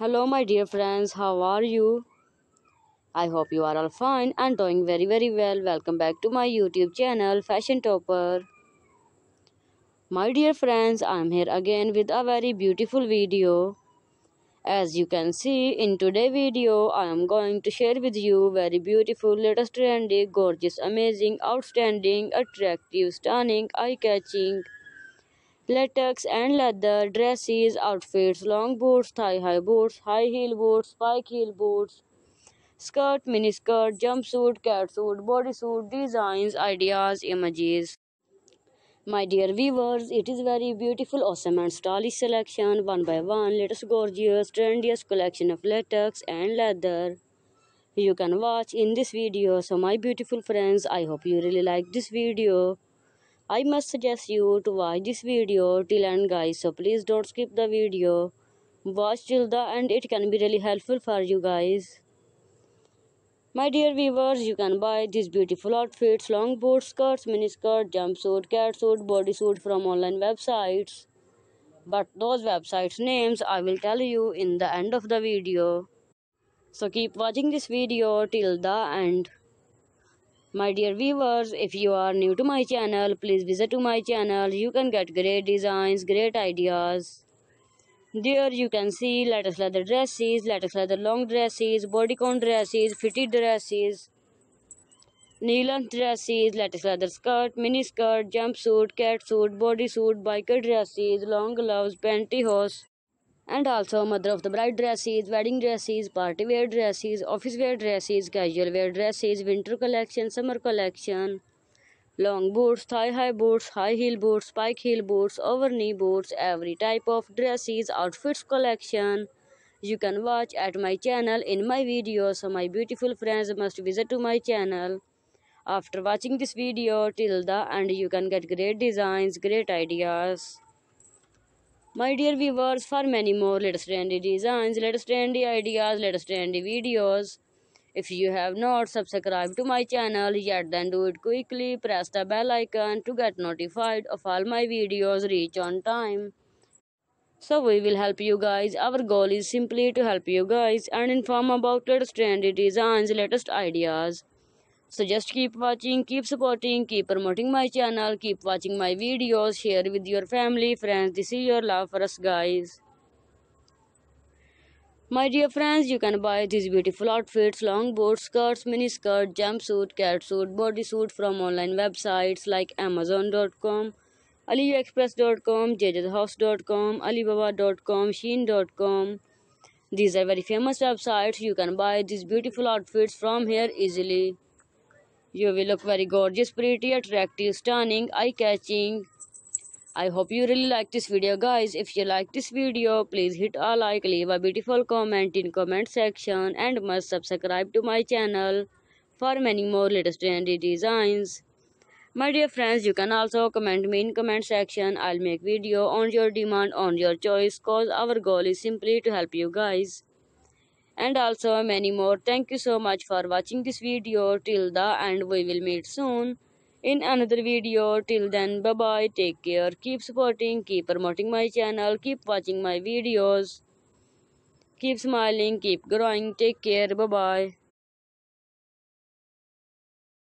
Hello, my dear friends, how are you? I hope you are all fine and doing very, very well. Welcome back to my YouTube channel, Fashion Topper. My dear friends, I am here again with a very beautiful video. As you can see in today's video, I am going to share with you very beautiful, latest trendy, gorgeous, amazing, outstanding, attractive, stunning, eye-catching, latex and leather dresses, outfits, long boots, thigh-high boots, high heel boots, spike heel boots, skirt, mini skirt, jumpsuit, catsuit, bodysuit, designs, ideas, images. My dear viewers, it is very beautiful, awesome and stylish selection, one by one, latest gorgeous, trendiest collection of latex and leather. You can watch in this video. So my beautiful friends, I hope you really like this video. I must suggest you to watch this video till end guys. So please don't skip the video. Watch till the end. It can be really helpful for you guys. My dear viewers, you can buy these beautiful outfits, long boots, skirts, miniskirt, jumpsuit, catsuit, bodysuit from online websites. But those websites names I will tell you in the end of the video. So keep watching this video till the end. My dear viewers, if you are new to my channel, please visit to my channel. You can get great designs, great ideas. There you can see latest leather dresses, latest leather long dresses, bodycon dresses, fitted dresses, knee dresses, latest leather skirt, mini skirt, jumpsuit, catsuit, bodysuit, biker dresses, long gloves, pantyhose, and also mother of the bride dresses, wedding dresses, party wear dresses, office wear dresses, casual wear dresses, winter collection, summer collection, long boots, thigh-high boots, high heel boots, spike heel boots, over-knee boots, every type of dresses, outfits collection. You can watch at my channel in my videos. So my beautiful friends must visit to my channel. After watching this video till the end, you can get great designs, great ideas. My dear viewers, for many more latest trendy designs, latest trendy ideas, latest trendy videos, if you have not subscribed to my channel yet then do it quickly. Press the bell icon to get notified of all my videos reach on time. So we will help you guys. Our goal is simply to help you guys and inform about latest trendy designs, latest ideas. So just keep watching, keep supporting, keep promoting my channel, keep watching my videos, share with your family, friends. This is your love for us guys. My dear friends, you can buy these beautiful outfits, long boots, skirts, mini skirt, jumpsuit, catsuit, bodysuit from online websites like Amazon.com, AliExpress.com, JJHouse.com, Alibaba.com, Shein.com. These are very famous websites. You can buy these beautiful outfits from here easily. You will look very gorgeous, pretty, attractive, stunning, eye-catching, I hope you really like this video guys. If you like this video, please hit a like, leave a beautiful comment in comment section and must subscribe to my channel for many more latest trendy designs. My dear friends, you can also comment me in comment section. I'll make video on your demand, on your choice cause our goal is simply to help you guys. And also many more. Thank you so much for watching this video till the end. We will meet soon in another video. Till then, bye bye. Take care. Keep supporting, keep promoting my channel, keep watching my videos. Keep smiling, keep growing. Take care. Bye bye.